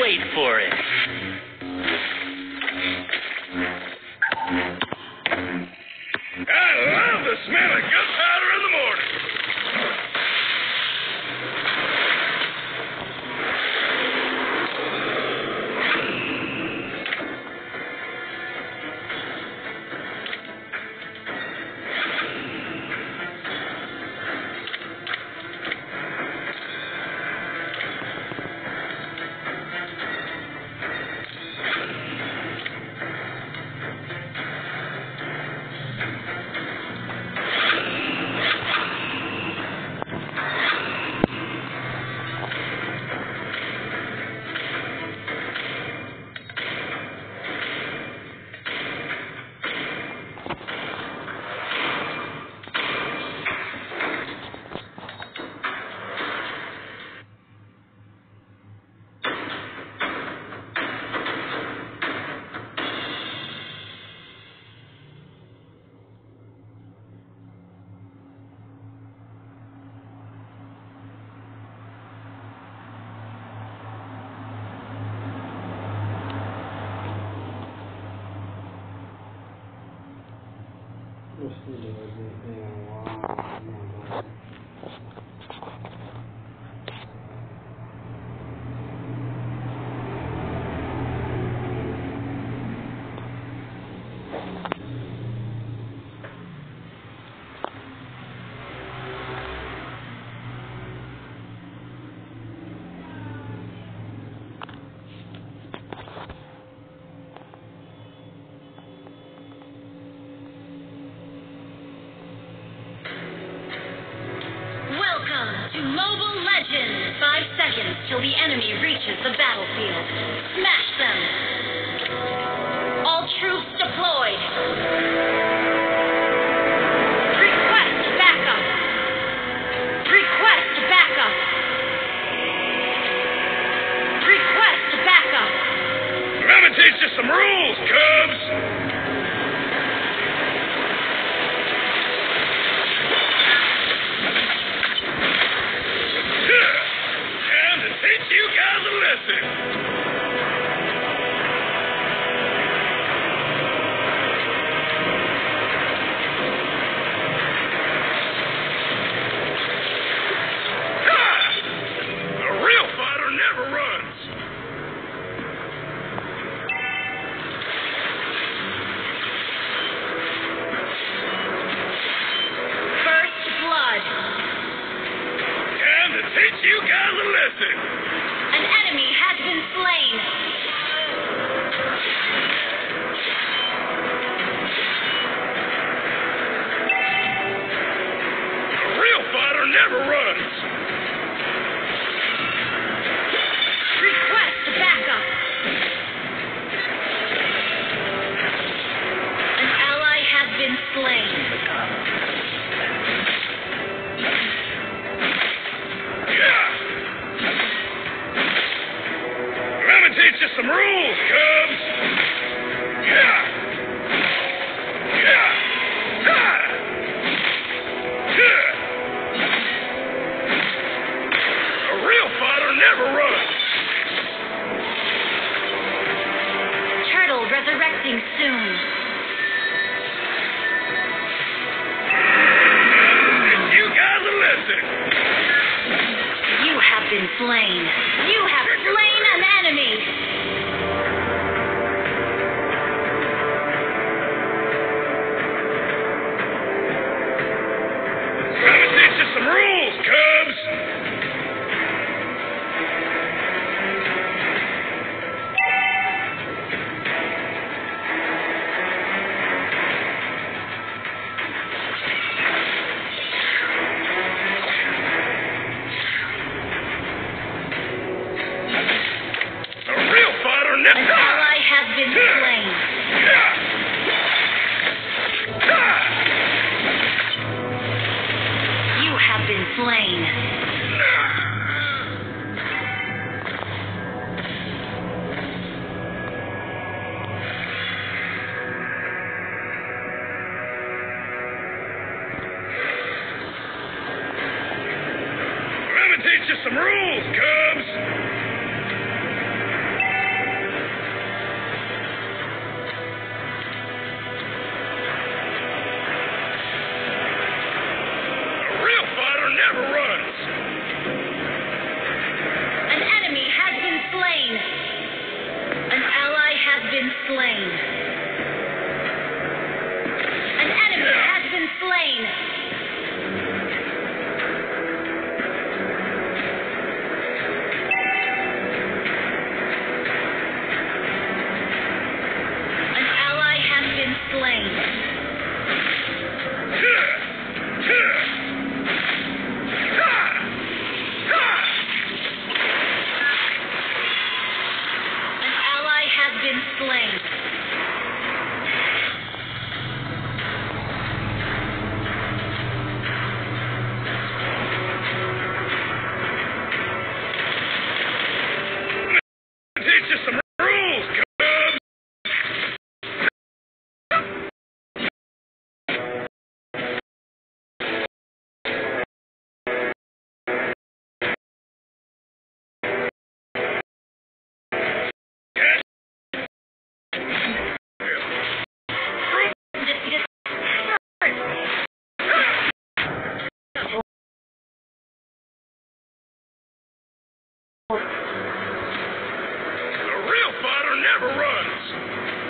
Wait for it. Welcome to Mobile Legends! Five seconds till the enemy reaches the battlefield. Smash them! All troops deployed! Request backup! Request backup! Request backup! Some rules, Cubs! Guys! An enemy has been slain! A real fighter never runs! Slain. You Teach you some rules, Cubs! A real fighter never runs! An enemy has been slain. An ally has been slain. An enemy has been slain. explain. never runs.